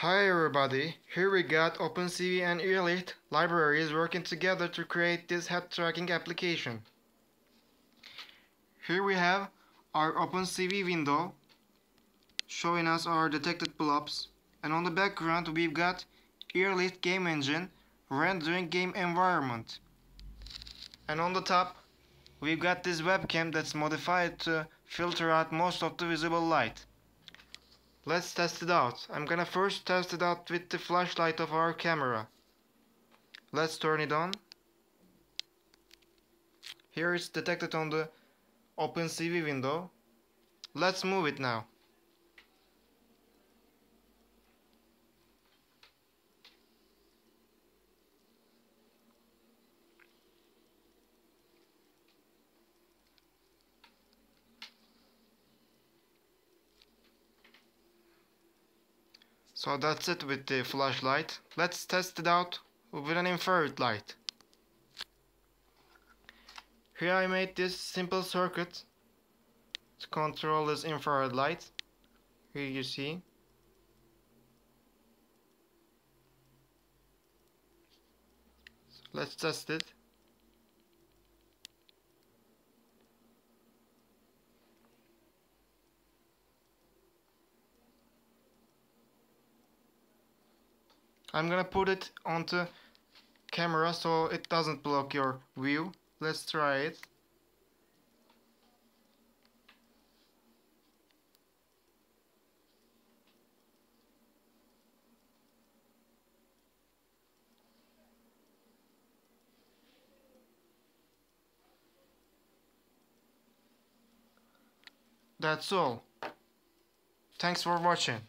Hi everybody, here we got OpenCV and Irrlicht libraries working together to create this head tracking application. Here we have our OpenCV window showing us our detected blobs and on the background we've got Irrlicht game engine rendering game environment and on the top we've got this webcam that's modified to filter out most of the visible light. Let's test it out. I'm gonna first test it out with the flashlight of our camera. Let's turn it on. Here it's detected on the OpenCV window. Let's move it now. So that's it with the flashlight. Let's test it out with an infrared light. Here I made this simple circuit to control this infrared light. Here you see. So let's test it. I'm gonna put it onto camera so it doesn't block your view. Let's try it. That's all. Thanks for watching.